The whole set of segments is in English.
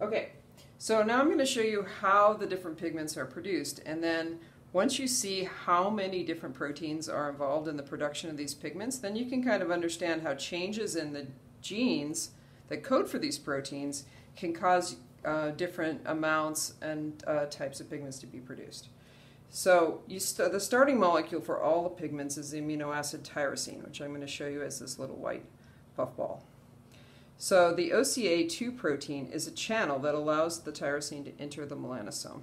Okay, so now I'm going to show you how the different pigments are produced and then once you see how many different proteins are involved in the production of these pigments, then you can kind of understand how changes in the genes that code for these proteins can cause uh, different amounts and uh, types of pigments to be produced. So st the starting molecule for all the pigments is the amino acid tyrosine, which I'm going to show you as this little white puffball. So the OCA2 protein is a channel that allows the tyrosine to enter the melanosome.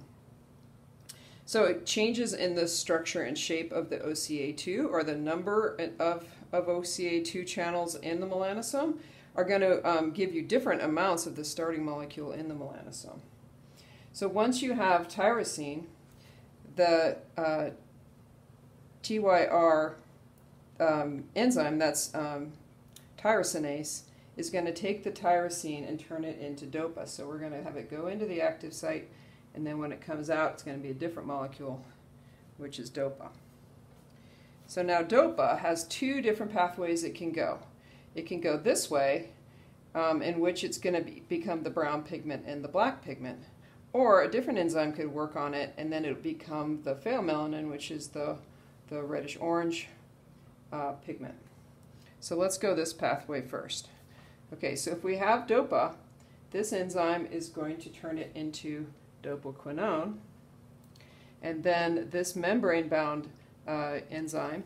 So it changes in the structure and shape of the OCA2 or the number of, of OCA2 channels in the melanosome are going to um, give you different amounts of the starting molecule in the melanosome. So once you have tyrosine, the uh, TYR um, enzyme, that's um, tyrosinase, is going to take the tyrosine and turn it into DOPA. So we're going to have it go into the active site, and then when it comes out, it's going to be a different molecule, which is DOPA. So now DOPA has two different pathways it can go. It can go this way, um, in which it's going to be, become the brown pigment and the black pigment. Or a different enzyme could work on it, and then it would become the pheomelanin, which is the, the reddish-orange uh, pigment. So let's go this pathway first. Okay, so if we have DOPA, this enzyme is going to turn it into dopaquinone. And then this membrane-bound uh, enzyme,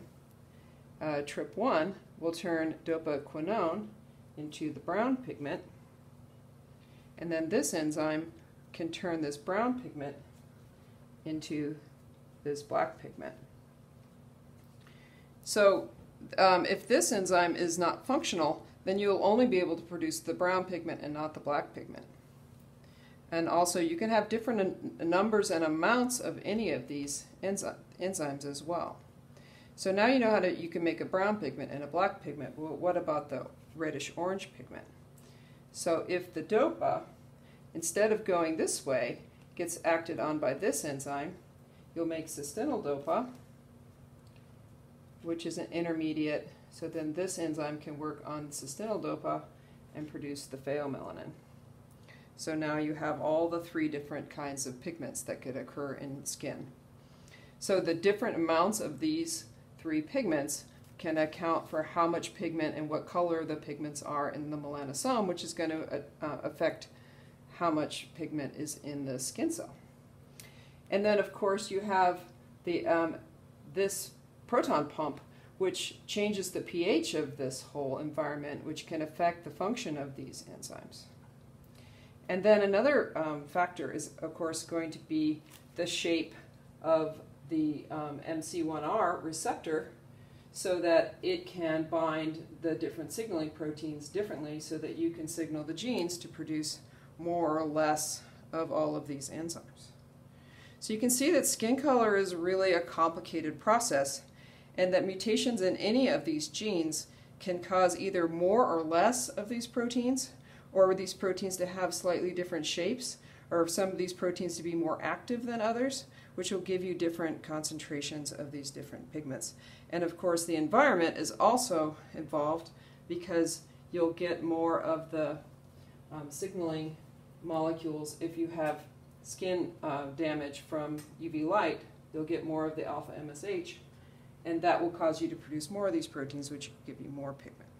uh, TRP1, will turn dopaquinone into the brown pigment. And then this enzyme can turn this brown pigment into this black pigment. So um, if this enzyme is not functional, then you'll only be able to produce the brown pigment and not the black pigment. And also you can have different numbers and amounts of any of these enzy enzymes as well. So now you know how to, you can make a brown pigment and a black pigment. Well, what about the reddish orange pigment? So if the DOPA, instead of going this way, gets acted on by this enzyme, you'll make cysteinyl DOPA, which is an intermediate so then this enzyme can work on cysteinyl dopa and produce the pheomelanin. So now you have all the three different kinds of pigments that could occur in skin. So the different amounts of these three pigments can account for how much pigment and what color the pigments are in the melanosome, which is going to uh, uh, affect how much pigment is in the skin cell. And then, of course, you have the um, this proton pump which changes the pH of this whole environment, which can affect the function of these enzymes. And then another um, factor is, of course, going to be the shape of the um, MC1R receptor so that it can bind the different signaling proteins differently so that you can signal the genes to produce more or less of all of these enzymes. So you can see that skin color is really a complicated process and that mutations in any of these genes can cause either more or less of these proteins, or these proteins to have slightly different shapes, or some of these proteins to be more active than others, which will give you different concentrations of these different pigments. And of course, the environment is also involved because you'll get more of the um, signaling molecules if you have skin uh, damage from UV light, you'll get more of the alpha MSH and that will cause you to produce more of these proteins, which give you more pigment.